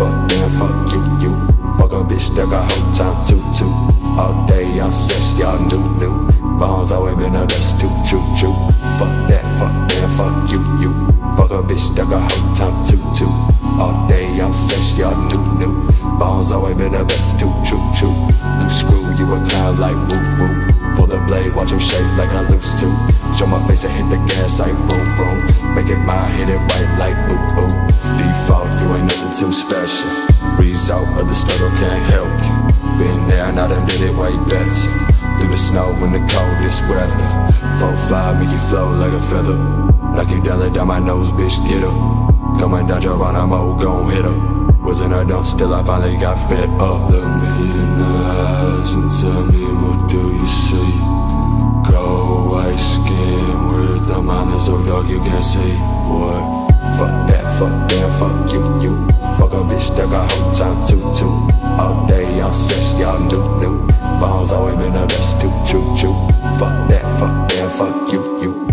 fuck them, fuck you, you. Fuck a bitch that got whole time too, too. All day y'all sex, y'all new, new. Bones always been the best, too, true, true. Fuck that, fuck them, fuck you, you. Fuck a bitch that got whole time too, too. All day y'all sex, y'all new, new. Bones always been the best, too, true, true. Loose screw, you a clown like woo, woo. Pull the blade, watch him shake like I lose too. Show my face and hit the gas like boom, boom. Make it mine, hit it right like boom, boom. Too special. Result of the struggle can't help you. Been there and I done did it way better. Through the snow in the coldest weather. Four five make you flow like a feather. Like you done it down my nose, bitch, get up. Coming down old, gon' hit her. Wasn't I dumb, still I finally got fed up. Look me in the eyes and tell me what do you see? Gold white skin with the mind is so dark you can't see. What? Fuck that, fuck you, you. Fuck a bitch that got whole time too, too. All day y'all sex, y'all new, new. Bones always been the best, too, true, true. Fuck that, fuck that, fuck you, you.